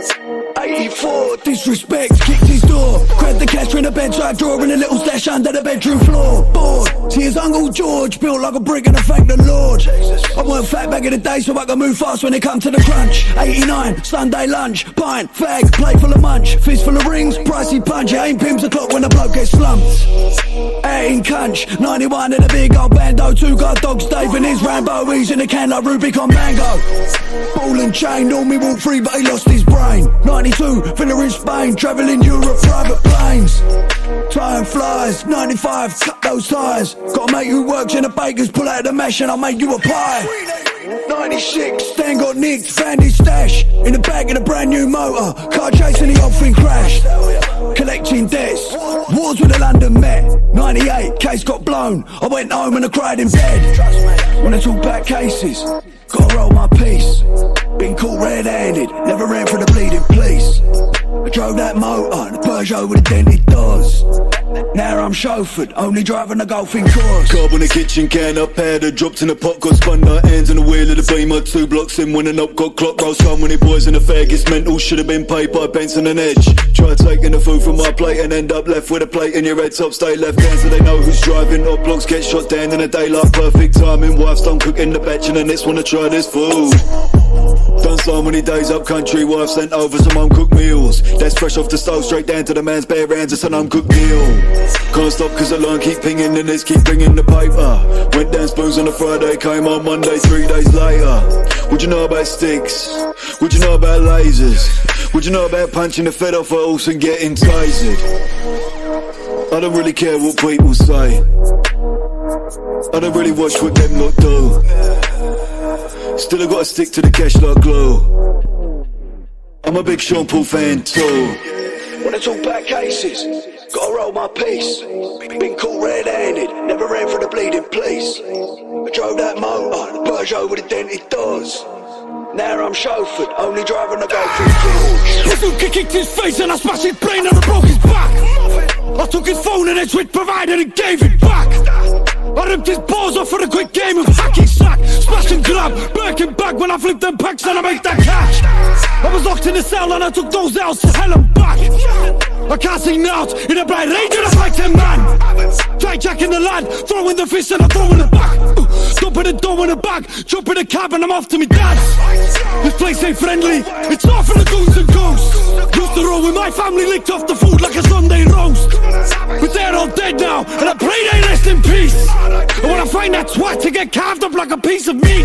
84, disrespect, kicked his door. Grabbed the cash from the bedside drawer in a little stash under the bedroom floor. Bored, see his Uncle George built like a brick and I thank the Lord. I weren't fat back in the day, so I can move fast when it come to the crunch. 89, Sunday lunch, pint, fag, plate full of munch, fist full of rings, pricey punch. It ain't Pimms o'clock when the bloke gets slumped. 18 cunch, 91 in a big old bando, two guard dogs, Dave and his Rambo, he's in a can like Rubicon Mango. Ball and chain, Normie walk free, but he lost his brain. 92, Villa in Spain, travelling Europe, private planes. Time flies, 95, cut those tires. Got a mate who works in a baker's, pull out the mesh and I'll make you a pie. 96, Stan got nicked, found his stash In the back of a brand new motor Car chasing the old thing crashed Collecting debts Wars with the London Met 98, case got blown I went home and I cried in bed When I talk back cases Gotta roll my piece Been caught red-handed Never ran for the bleeding police I drove that motor, the Peugeot with the dented doors Now I'm chauffeured, only driving a golfing course Carb on the kitchen can, up powder, dropped in the pot, got spun out hands on the wheel of the beamer. Two blocks in, winning up, got clock rolls, come when it boys in the fag, it's mental, should have been paid by Benson and Edge. Try taking the food from my plate and end up left with a plate in your head top, stay left hand so they know who's driving. Up blocks get shot down in a daylight, perfect timing. Wife's done cooking the batch and the next wanna try this food. So many days up country, wife sent over some home cooked meals. That's fresh off the stove, straight down to the man's bare hands, it's an uncooked meal. Can't stop cause the line keep pinging and this keep bringing the paper. Went down spoons on a Friday, came on Monday, three days later. Would you know about sticks? Would you know about lasers? Would you know about punching the fed off a horse and getting tasered? I don't really care what people say. I don't really watch what them lot do. Still I gotta stick to the cash like glue. I'm a big Sean Paul fan too. When I talk back cases, gotta roll my piece. Been caught red-handed, never ran for the bleeding police. I drove that motor, the Peugeot with the dented doors. Now I'm chauffeured, only driving a golfing George. Bazooka kicked his face and I smashed his brain and I broke his back. I took his phone and his switch provider and gave it back. I ripped his balls off for a quick game of hacky sack. Smash and grab, Birkin back when I flip them packs and I make that cash. I was locked in a cell and I took those L's to hell and back. I can't see out in a bright rage and I fight them man. Try jacking the lad, throwing the fist and I'm throwing it back. Dumping the dough in the bag, jumping the cab and I'm off to me dad's. This place ain't friendly, it's all for the goons and ghosts. Used to roll with my family, licked off the food like a Sunday roast. But they're all dead now, and I Find that twat to get carved up like a piece of meat.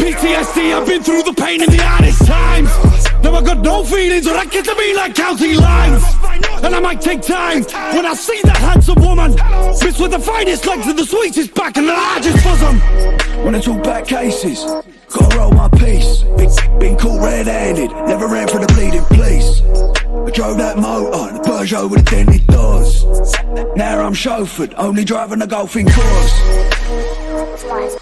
PTSD, I've been through the pain in the hardest times. Now I got no feelings, or I get to be like counting lines. And I might take time when I see that handsome woman. Miss with the finest legs and the sweetest back and the largest bosom. When I talk back cases, gotta roll my piece. Been, been caught red-handed, never ran for the bleeding police. I drove that motor, the Peugeot with the dented doors. I'm chauffeured, only driving a golfing course.